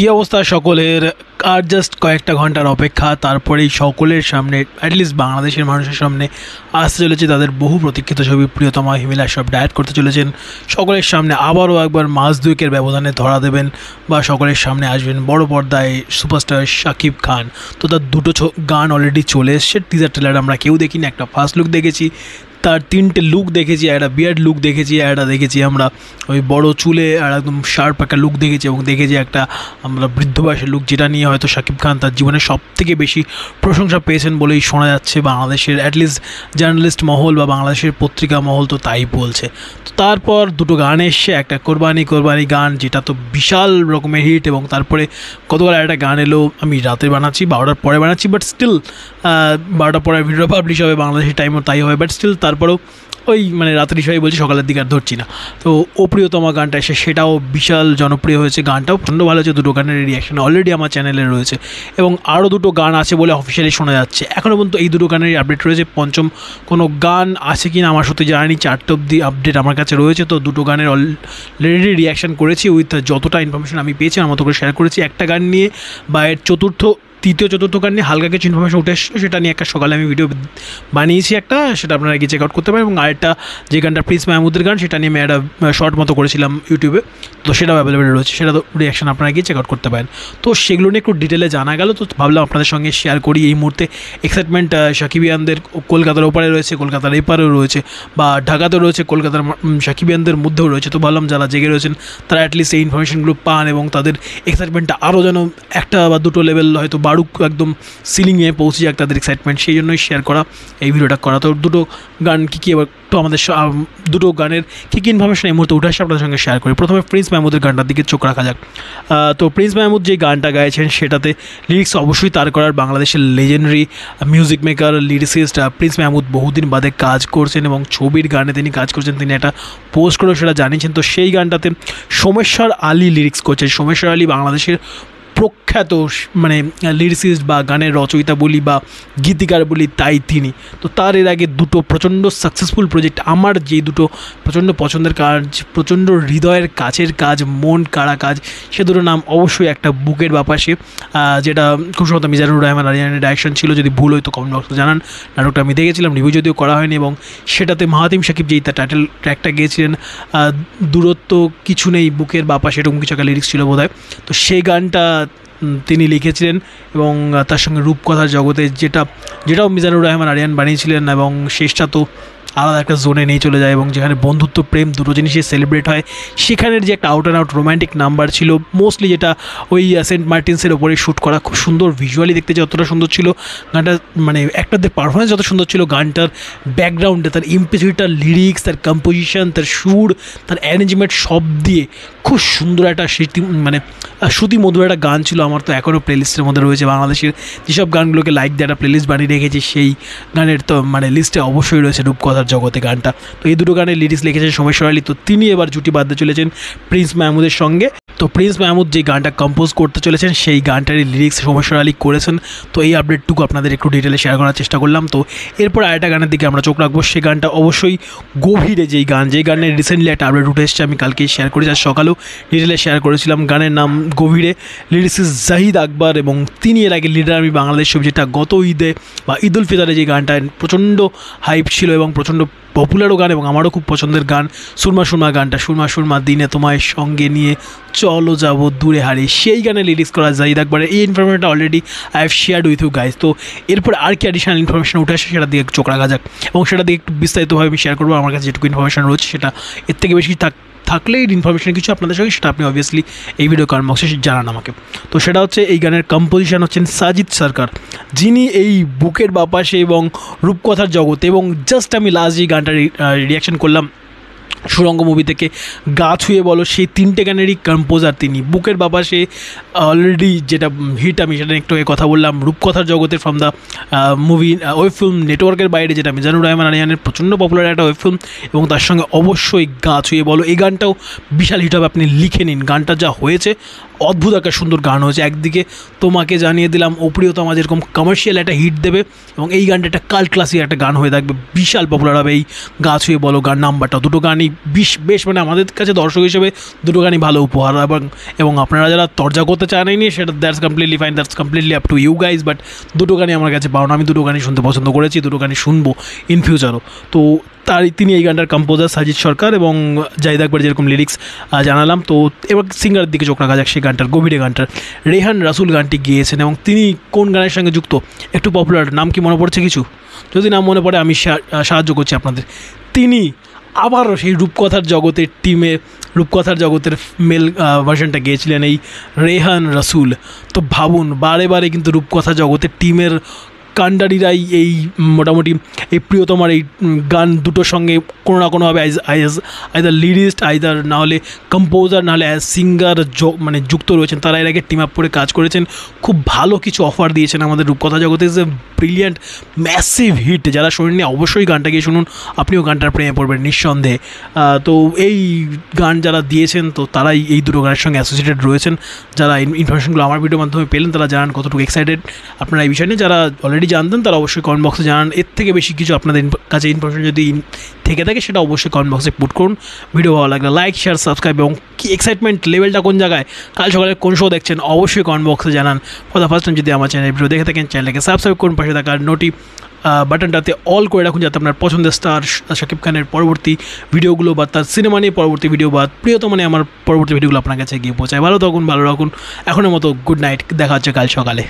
কী অবস্থা সকলের? আর জাস্ট কয়েকটা ঘণ্টার অপেক্ষা, তারপরেই সকলের সামনে অ্যাটলিস্ট বাংলাদেশের মানুষের সামনে আসতে চলেছে তাদের বহু প্রতীক্ষিত ছবি। প্রিয়তমা হিমিলা সব ডায়েট করতে চলেছেন। সকলের সামনে আবারও একবার মাস দুয়েকের ব্যবধানে ধরা দেবেন বা সকলের সামনে আসবেন বড় পর্দায় সুপারস্টার শাকিব খান। তো তার দুটো গান অলরেডি চলে এসছে। টিজার ট্রেলার আমরা কেউ দেখিনি, একটা ফার্স্ট লুক দেখেছি। তার তিনটে লুক দেখেছি, একটা বিয়ার্ড লুক দেখেছি, একটা দেখেছি আমরা ওই বড় চুলে আর একদম শার্প একটা লুক দেখেছি এবং দেখেছি একটা আমরা বৃদ্ধ বয়সের লুক যেটা নিয়ে হয়তো শাকিব খান তার জীবনে সব থেকে বেশি প্রশংসা পেয়েছেন বলেই শোনা যাচ্ছে। বাংলাদেশের অ্যাটলিস্ট জার্নালিস্ট মহল বা বাংলাদেশের পত্রিকা মহল তো তাই বলছে। তো তারপর দুটো গান এসছে, একটা কোরবানি কোরবানি গান যেটা তো বিশাল রকমের হিট এবং তারপরে গতকাল একটা গান এলো, আমি রাতে বানাচ্ছি, বারোটার পরে বানাচ্ছি বাট স্টিল বারোটার পরে ভিডিও পাবলিশ হবে বাংলাদেশের টাইমও তাই হবে বাট স্টিল তারপরেও ওই মানে রাতের হিসাবে বলছি সকালের দিকে আর ধরছি না। তো ও প্রিয়তমা গানটা এসে সেটাও বিশাল জনপ্রিয় হয়েছে গানটাও। প্রচণ্ড ভালো হয়েছে, দুটো গানের রিয়াকশন অলরেডি আমার চ্যানেলে রয়েছে। এবং আরও দুটো গান আছে বলে অফিসিয়ালি শোনা যাচ্ছে। এখনও পর্যন্ত এই দুটো গানের আপডেট রয়েছে। পঞ্চম কোনো গান আছে কি না আমার সত্যি জানি চারটে অব্দি আপডেট আমার কাছে রয়েছে। তো দুটো গানের অলরেডি রিয়াকশন করেছি। উইথ যতটা ইনফরমেশন আমি পেয়েছি, আমার মতো করে শেয়ার করেছি। একটা গান নিয়ে বা এর চতুর্থ তৃতীয় চতুর্থ গান নিয়ে হালকা কিছু ইনফরমেশন উঠে এসেছিল সেটা নিয়ে একটা সকালে আমি ভিডিও বানিয়েছি একটা, সেটা আপনারা গিয়ে চেক আউট করতে পারেন, এবং আরেকটা যে গানটা প্রিন্স মাহমুদের গান সেটা নিয়ে আমি একটা শর্ট মতো করেছিলাম ইউটিউবে তো সেটাও অ্যাভেলেবেল রয়েছে, সেটা তো রিয়াকশন আপনারা গিয়ে চেক আউট করতে পারেন। তো সেগুলো নিয়ে একটু ডিটেলে জানা গেল, তো ভাবলাম আপনাদের সঙ্গে শেয়ার করি। এই মুহূর্তে এক্সাইটমেন্ট সাকিবিয়ানদের কলকাতার ওপারে রয়েছে, কলকাতার এপারেও রয়েছে, বা ঢাকাতেও রয়েছে, কলকাতার সাকিবিয়ানদের মধ্যেও রয়েছে। তো ভাবলাম যারা জেগে রয়েছেন, তারা অ্যাটলিস্ট এই ইনফরমেশনগুলো পান, এবং তাদের এক্সাইটমেন্টটা আরও যেন একটা বা দুটো লেভেল হয়তো বাড়ুক একদম সিলিংয়ে পৌঁছে যাক তাদের এক্সাইটমেন্ট সেই জন্যই শেয়ার করা, এই ভিডিওটা করা। তো দুটো গান কী কী একটু আমাদের দুটো গানের কী কী ইনফরমেশন এই মুহূর্তে উঠে আসে আপনাদের সঙ্গে শেয়ার করি। প্রথমে প্রিন্স মাহমুদের গানটার দিকে চোখ রাখা যাক। তো প্রিন্স মাহমুদ যে গানটা গাইছেন সেটাতে লিরিক্স অবশ্যই তার করার বাংলাদেশের legendary music maker lyricist Prince Mahmud বহুদিন বাদে কাজ করছেন এবং ছবির গানে তিনি কাজ করছেন, তিনি একটা পোস্ট করেও সেটা জানিয়েছেন। তো সেই গানটাতে সোমেশ্বর আলী লিরিক্স করছেন। সোমেশ্বর আলী বাংলাদেশের প্রখ্যাত মানে লিরিসিস্ট বা গানের রচয়িতা বলি বা গীতিকার বলি তাই তিনি। তো তার এর আগে দুটো প্রচণ্ড সাকসেসফুল প্রজেক্ট আমার যে দুটো প্রচণ্ড পছন্দের কাজ, প্রচণ্ড হৃদয়ের কাছের কাজ, মন কাড়া কাজ, সে দুটো নাম অবশ্যই একটা বুকের বাপাসে যেটা খুব সম্ভবত মিজানুর রহমান আরিয়ানের ডাইরেকশন ছিল। যদি ভুল হয়তো কমেন্ট বক্সে জানান। নাটকটা আমি দেখেছিলাম রিভিউ যদিও করা হয়নি এবং সেটাতে মাহাতিম সাকিব যেই তার টাইটেল ট্র্যাকটা গিয়েছিলেন দূরত্ব কিছু নেই, বুকের বাপাসে এরকম কিছু একটা লিরিক্স ছিল বোধহয়। তো সেই গানটা তিনি লিখেছিলেন এবং তার সঙ্গে রূপকথা জগতে যেটা, যেটাও মিজানুর রহমান আরিয়ান বানিয়েছিলেন এবং শেষটা তো আলাদা একটা জোনে নিয়ে চলে যায় এবং যেখানে বন্ধুত্ব, প্রেম দুটো জিনিসই সেলিব্রেট হয়। সেখানের যে একটা out and out romantic number ছিল মোস্টলি যেটা ওই সেন্ট মার্টিন্সের ওপরে শ্যুট করা, খুব সুন্দর ভিজুয়ালি দেখতে যতটা সুন্দর ছিল। গানটা মানে একটাদের পারফরমেন্স যত সুন্দর ছিল, গানটার ব্যাকগ্রাউন্ডে তার ইম্পেসিটি লিরিক্স তার কম্পোজিশন তার সুর, তার অ্যারেঞ্জমেন্ট সব দিয়ে খুব সুন্দর একটা স্মৃতি মানে শ্রুতি মধুর একটা গান ছিল। আমার তো এখনও প্লেলিস্টের মধ্যে রয়েছে বাংলাদেশের যেসব গানগুলোকে লাইক দিয়ে একটা প্লেলিস্ট বানিয়ে রেখেছি, সেই গানের তো মানে লিস্টে অবশ্যই রয়েছে রূপকথার জগতে গানটা। তো এই দুটো গানের লিরিক্স লিখেছেন সময় আলী। তো তিনি এবার জুটি বাঁধতে চলেছেন প্রিন্স মাহমুদের সঙ্গে। তো প্রিন্স মাহমুদ যে গানটা কম্পোজ করতে চলেছেন, সেই গানটারই লিরিক্স সোমেশ্বর আলী করেছেন। তো এই আপডেটটুকু আপনাদের একটু ডিটেলে শেয়ার করার চেষ্টা করলাম। তো এরপর আরেকটা গানের দিকে আমরা চোখ রাখব। সেই গানটা অবশ্যই গভীরে যেই গান, যেই গানের রিসেন্টলি একটা আপডেট উঠে এসেছে, আমি কালকে শেয়ার করেছি। আর সকালেও ডিটেলে শেয়ার করেছিলাম গানের নাম গভীরে। লিরিক্স জাহিদ আকবর এবং তিনি এর আগে লিডার আমি বাংলাদেশ ছবি যেটা গত ঈদে বা ঈদ উল ফিতরে যে গানটা প্রচণ্ড হাইপ ছিল এবং প্রচণ্ড পপুলারও গান এবং আমারও খুব পছন্দের গান সুরমা সুরমা গানটা। সুরমা সুরমা দিনে তোমায় সঙ্গে নিয়ে চলো যাব দূরে হারে সেই গানে লিরিক্স করা যায়। আকবরের এই ইনফরমেশনটা already I have shared with you guys তো এরপর আর কি অ্যাডিশনাল ইনফরমেশন উঠে আসে সেটা দিয়ে চোখ রাখা যাক। এবং সেটা দিয়ে একটু বিস্তারিতভাবে আমি শেয়ার করব। আমার কাছে যেটুকু ইনফরমেশন রয়েছে সেটা এর থেকে বেশি থাক থাকলে এই ইনফরমেশন কিছু আপনাদের সঙ্গে, সেটা আপনি অবভিয়াসলি এই ভিডিও কমেন্ট বক্সে জানান আমাকে। তো সেটা হচ্ছে এই গানের কম্পোজিশন হচ্ছেন সাজিদ সরকার, যিনি এই বুকের বাপাসে এবং রূপকথার জগতে এবং জাস্ট আমি লাস্ট যে গানটা রিয়াকশন করলাম সুরঙ্গ মুভি থেকে গা ছুঁয়ে বলো, সেই তিনটে গানেরই কম্পোজার তিনি। বুকের বাবা, সে অলরেডি যেটা হিট আমি, সেটা একটু কথা বললাম, রূপকথার জগতে from the movie web film নেটওয়ার্কের বাইরে যেটা মিজানুর রহমান আরিয়ানের প্রচণ্ড পপুলার একটা ওয়েব ফিল্ম এবং তার সঙ্গে অবশ্যই গা ছুঁয়ে বলো। এই গানটাও বিশাল হিট হবে, আপনি লিখে নিন। গানটা যা হয়েছে, অদ্ভুত একটা সুন্দর গান হয়েছে। একদিকে তোমাকে জানিয়ে দিলাম, ও প্রিয়তমা যেরকম কমার্শিয়াল একটা হিট দেবে এবং এই গানটা একটা কাল ক্লাসিক একটা গান হয়ে থাকবে। বিশাল পপুলার হবে এই গাছ হয়ে বলো, গান নাম্বারটা। দুটো গানই বিশ বেশ মানে আমাদের কাছে দর্শক হিসেবে দুটো গানই ভালো উপহার এবং এবং আপনারা যারা তর্জা করতে চাননি, সেটা that's completely fine that's completely up to you guys but দুটো গানই আমার কাছে পাওয়া আমি দুটো গানই শুনতে পছন্দ করেছি দুটো গানই শুনব ইন ফিউচারও তো তার তিনি এই গানটার কম্পোজার সাজিদ সরকার এবং জাহিদ আকবর যেরকম লিরিক্স জানালাম। তো এবার সিঙ্গারের দিকে চোখ রাখা যাক সেই গানটার, গভীরে গানটার। রেহান রাসুল গানটি গিয়েছেন এবং তিনি কোন গানের সঙ্গে যুক্ত? একটু পপুলার নাম কি মনে পড়ছে কিছু? যদি নাম মনে পড়ে, আমি সাহায্য করছি আপনাদের। তিনি আবারও সেই রূপকথার জগতের টিমে রূপকথার জগতের মেল ভার্সনটা গিয়েছিলেন এই রেহান রাসুল। তো ভাবুন, বারে বারে কিন্তু রূপকথা জগতের টিমের কান্ডারিরাই এই মোটামুটি এই প্রিয়তমার এই গান দুটোর সঙ্গে কোনো না কোনোভাবে আইজ আইদার লিরিস্ট আইদার নাহলে কম্পোজার নাহলে অ্যাজ সিঙ্গার মানে যুক্ত রয়েছেন। তারা এর আগে টিম আপ করে কাজ করেছেন। খুব ভালো কিছু অফার দিয়েছেন আমাদের রূপকথা জগতে। এ ব্রিলিয়ান্ট ম্যাসিভ হিট যারা শোনেননি, অবশ্যই গানটা গিয়ে শুনুন। আপনিও গানটার প্রেমে পড়বেন নিঃসন্দেহে। তো এই গান যারা দিয়েছেন, তো তারাই এই দুটো গানের সঙ্গে অ্যাসোসিয়েটেড রয়েছেন। যারা ইনফরমেশনগুলো আমার ভিডিওর মাধ্যমে পেলেন, তারা জানান কতটুকু এক্সাইটেড আপনারা এই বিষয় নিয়ে, যারা অলরেডি জানতেন তারা অবশ্যই কমেন্ট বক্সে জানান। এর থেকে বেশি কিছু আপনাদের কাছে ইনফরমেশন যদি থেকে থাকে, সেটা অবশ্যই কমেন্ট বক্সে পুট করুন। ভিডিও ভালো লাগলে লাইক শেয়ার সাবস্ক্রাইব এবং কি এক্সাইটমেন্ট লেভেলটা কোন জায়গায়, কাল সকালে কোন শো দেখছেন, অবশ্যই কমেন্ট বক্সে জানান। ফর দ্য ফার্স্ট টাইম যদি আমার চ্যানেল ভিডিও দেখে থাকেন চ্যানেলকে সাবস্ক্রাইব করুন, পাশে থাকার নোটি বাটনটাতে অল করে রাখুন, যাতে আপনার পছন্দের স্টার শাকিব খানের পরবর্তী ভিডিওগুলো বা তার সিনেমা নিয়ে পরবর্তী ভিডিও বা প্রিয়তম নিয়ে আমার পরবর্তী ভিডিওগুলো আপনার কাছে গিয়ে পৌঁছায়। ভালো থাকুন, ভালো রাখুন। এখনের মতো গুড নাইট দেখা হচ্ছে কাল সকালে।